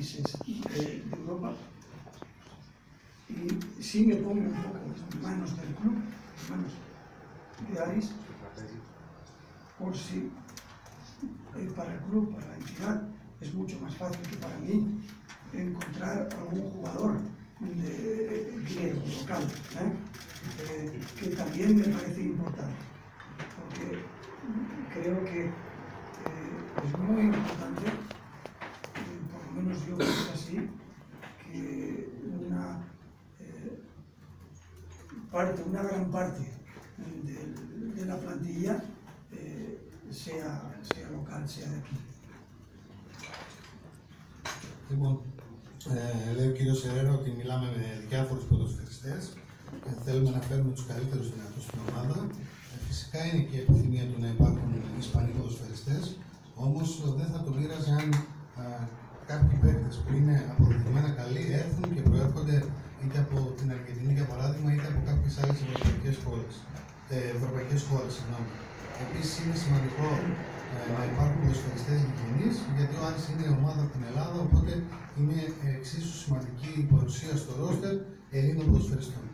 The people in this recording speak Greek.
de, Europa. Y sí me pongo un poco en manos del club, en manos de Aris, por si eh, para el club, para la entidad, es mucho más fácil que para mí encontrar algún jugador de griego local, ¿eh? Eh, que también me parece importante, porque creo que es muy importante, así, que una parte, una gran parte de, de la plantilla sea, sea local, sea de aquí. Λοιπόν, ε, λέει ο κύριος Σερέρο ότι μιλάμε με διάφορους ποδοσφαιριστές και θέλουμε να φέρουμε τους καλύτερους δυνατούς στην ομάδα. Ε, φυσικά είναι και η επιθυμία του να υπάρχουν Ισπανοί ποδοσφαιριστές, όμως δεν θα το πείραζε αν α, κάποιοι παίκτε που είναι αποδεδειγμένα καλοί έρθουν και προέρχονται είτε από την Αργεντινή για παράδειγμα είτε από κάποιες άλλες ευρωπαϊκές χώρες. Ε, ευρωπαϊκές χώρες συγγνώμη. Επίσης είναι σημαντικό ε, να υπάρχουν ποδοσφαιριστές γηγενείς, γιατί ο Άρης είναι ομάδα από την Ελλάδα, οπότε είναι εξίσου σημαντική η παρουσία στο ρόστερ Ελλήνων ποδοσφαιριστών.